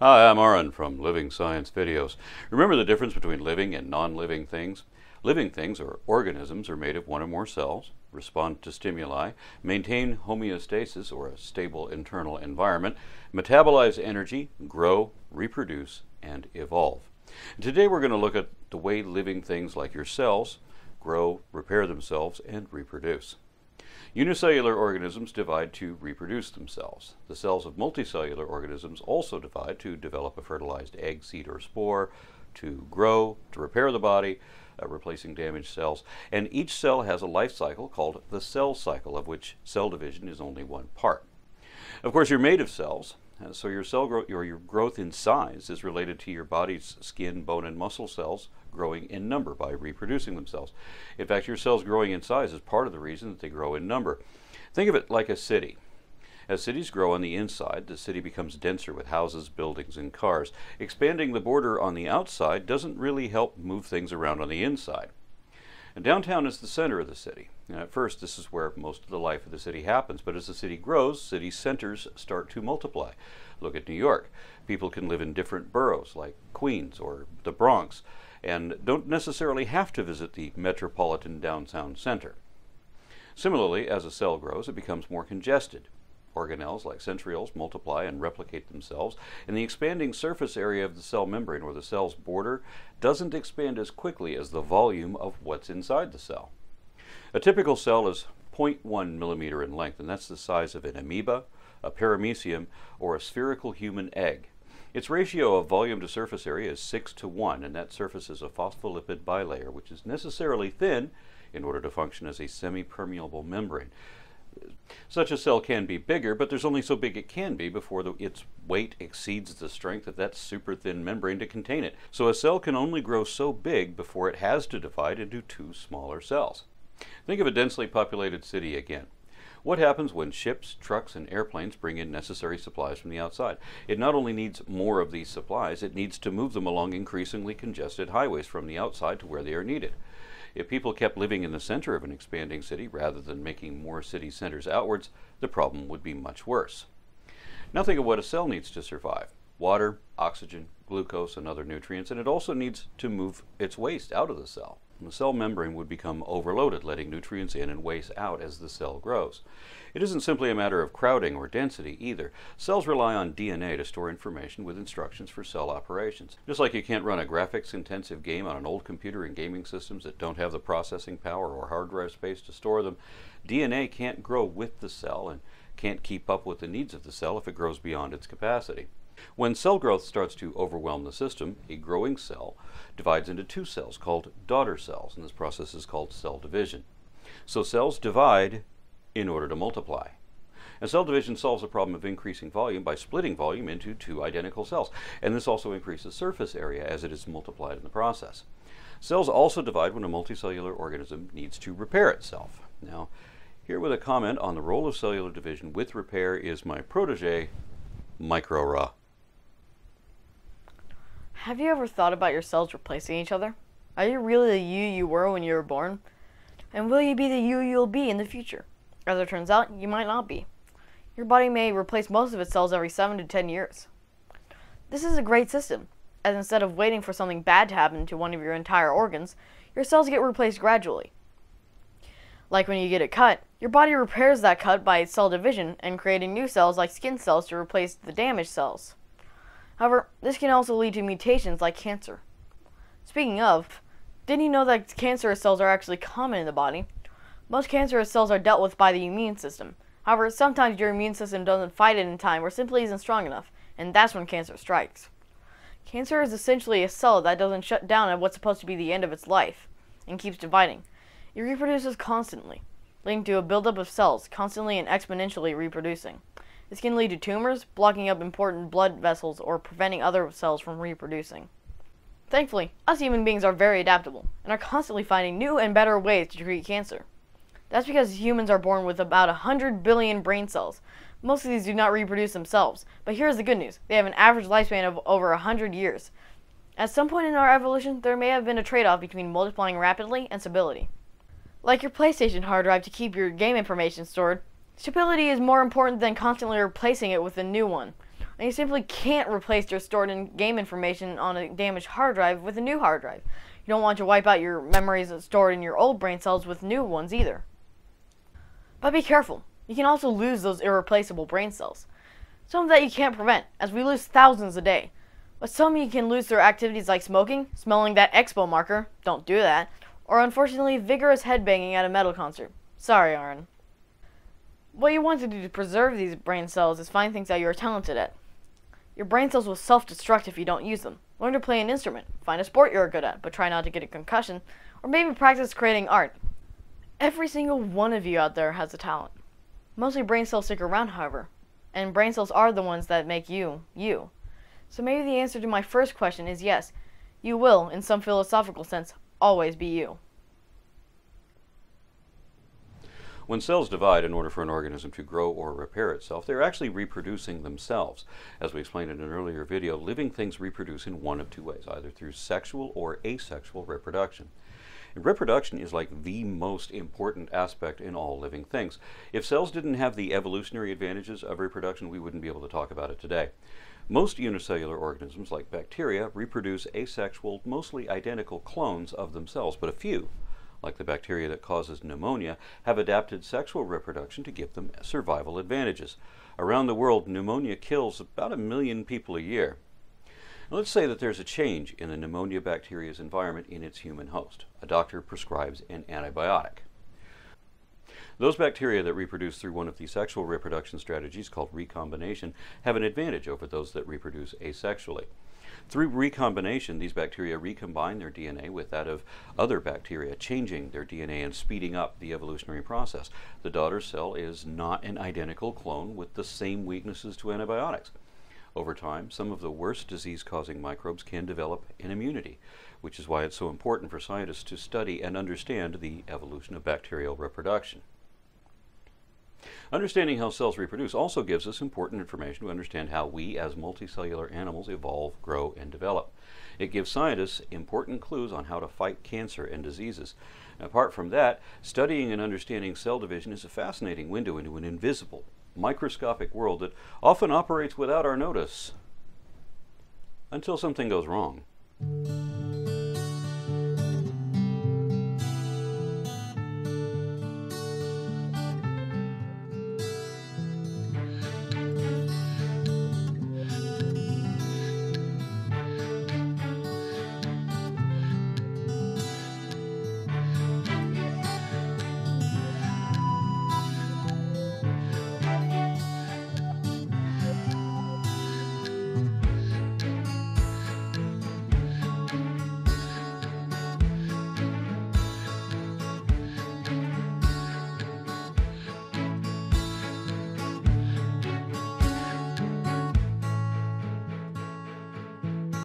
Hi, I'm Aaron from Living Science Videos. Remember the difference between living and non-living things? Living things, or organisms, are made of one or more cells, respond to stimuli, maintain homeostasis, or a stable internal environment, metabolize energy, grow, reproduce, and evolve. Today we're going to look at the way living things like your cells grow, repair themselves, and reproduce. Unicellular organisms divide to reproduce themselves. The cells of multicellular organisms also divide to develop a fertilized egg, seed, or spore, to grow, to repair the body, uh, replacing damaged cells. And each cell has a life cycle called the cell cycle, of which cell division is only one part. Of course, you're made of cells, uh, so your cell growth or your growth in size is related to your body's skin, bone, and muscle cells growing in number by reproducing themselves. In fact, your cells growing in size is part of the reason that they grow in number. Think of it like a city. As cities grow on the inside, the city becomes denser with houses, buildings, and cars. Expanding the border on the outside doesn't really help move things around on the inside. And downtown is the center of the city. And at first, this is where most of the life of the city happens, but as the city grows, city centers start to multiply. Look at New York. People can live in different boroughs like Queens or the Bronx and don't necessarily have to visit the metropolitan downtown center. Similarly, as a cell grows, it becomes more congested. Organelles like centrioles multiply and replicate themselves, and the expanding surface area of the cell membrane or the cell's border doesn't expand as quickly as the volume of what's inside the cell. A typical cell is 0.1 millimeter in length, and that's the size of an amoeba, a paramecium, or a spherical human egg. Its ratio of volume to surface area is 6 to 1, and that surface is a phospholipid bilayer, which is necessarily thin in order to function as a semi-permeable membrane. Such a cell can be bigger, but there's only so big it can be before the, its weight exceeds the strength of that super thin membrane to contain it. So a cell can only grow so big before it has to divide into two smaller cells. Think of a densely populated city again. What happens when ships, trucks, and airplanes bring in necessary supplies from the outside? It not only needs more of these supplies, it needs to move them along increasingly congested highways from the outside to where they are needed. If people kept living in the center of an expanding city rather than making more city centers outwards, the problem would be much worse. Now think of what a cell needs to survive. Water, oxygen, glucose, and other nutrients, and it also needs to move its waste out of the cell. The cell membrane would become overloaded, letting nutrients in and waste out as the cell grows. It isn't simply a matter of crowding or density either. Cells rely on DNA to store information with instructions for cell operations. Just like you can't run a graphics intensive game on an old computer and gaming systems that don't have the processing power or hard drive space to store them, DNA can't grow with the cell and can't keep up with the needs of the cell if it grows beyond its capacity. When cell growth starts to overwhelm the system, a growing cell divides into two cells called daughter cells, and this process is called cell division. So cells divide in order to multiply. And cell division solves the problem of increasing volume by splitting volume into two identical cells. And this also increases surface area as it is multiplied in the process. Cells also divide when a multicellular organism needs to repair itself. Now, here with a comment on the role of cellular division with repair is my protege, MicroRa. Have you ever thought about your cells replacing each other? Are you really the you you were when you were born? And will you be the you you'll be in the future? As it turns out, you might not be. Your body may replace most of its cells every 7 to 10 years. This is a great system, as instead of waiting for something bad to happen to one of your entire organs, your cells get replaced gradually. Like when you get a cut, your body repairs that cut by cell division and creating new cells like skin cells to replace the damaged cells. However, this can also lead to mutations like cancer. Speaking of, did you know that cancerous cells are actually common in the body? Most cancerous cells are dealt with by the immune system. However, sometimes your immune system doesn't fight it in time or simply isn't strong enough, and that's when cancer strikes. Cancer is essentially a cell that doesn't shut down at what's supposed to be the end of its life and keeps dividing. It reproduces constantly, leading to a buildup of cells, constantly and exponentially reproducing. This can lead to tumors, blocking up important blood vessels, or preventing other cells from reproducing. Thankfully, us human beings are very adaptable and are constantly finding new and better ways to treat cancer. That's because humans are born with about 100 billion brain cells. Most of these do not reproduce themselves, but here's the good news they have an average lifespan of over 100 years. At some point in our evolution, there may have been a trade off between multiplying rapidly and stability. Like your PlayStation hard drive to keep your game information stored, Stability is more important than constantly replacing it with a new one. and you simply can't replace your stored in game information on a damaged hard drive with a new hard drive. You don't want to wipe out your memories stored in your old brain cells with new ones either. But be careful. You can also lose those irreplaceable brain cells. Some that you can't prevent, as we lose thousands a day. But some you can lose through activities like smoking, smelling that expo marker, don't do that, or unfortunately vigorous headbanging at a metal concert. Sorry, Aaron. What you want to do to preserve these brain cells is find things that you are talented at. Your brain cells will self-destruct if you don't use them. Learn to play an instrument, find a sport you're good at, but try not to get a concussion, or maybe practice creating art. Every single one of you out there has a talent. Mostly brain cells stick around, however, and brain cells are the ones that make you, you. So maybe the answer to my first question is yes, you will, in some philosophical sense, always be you. When cells divide in order for an organism to grow or repair itself, they're actually reproducing themselves. As we explained in an earlier video, living things reproduce in one of two ways, either through sexual or asexual reproduction. And reproduction is like the most important aspect in all living things. If cells didn't have the evolutionary advantages of reproduction, we wouldn't be able to talk about it today. Most unicellular organisms, like bacteria, reproduce asexual, mostly identical clones of themselves, but a few, like the bacteria that causes pneumonia, have adapted sexual reproduction to give them survival advantages. Around the world, pneumonia kills about a million people a year. Now, let's say that there's a change in the pneumonia bacteria's environment in its human host. A doctor prescribes an antibiotic. Those bacteria that reproduce through one of the sexual reproduction strategies called recombination have an advantage over those that reproduce asexually. Through recombination, these bacteria recombine their DNA with that of other bacteria, changing their DNA and speeding up the evolutionary process. The daughter cell is not an identical clone with the same weaknesses to antibiotics. Over time, some of the worst disease causing microbes can develop an immunity, which is why it's so important for scientists to study and understand the evolution of bacterial reproduction. Understanding how cells reproduce also gives us important information to understand how we as multicellular animals evolve, grow, and develop. It gives scientists important clues on how to fight cancer and diseases. Apart from that, studying and understanding cell division is a fascinating window into an invisible, microscopic world that often operates without our notice until something goes wrong.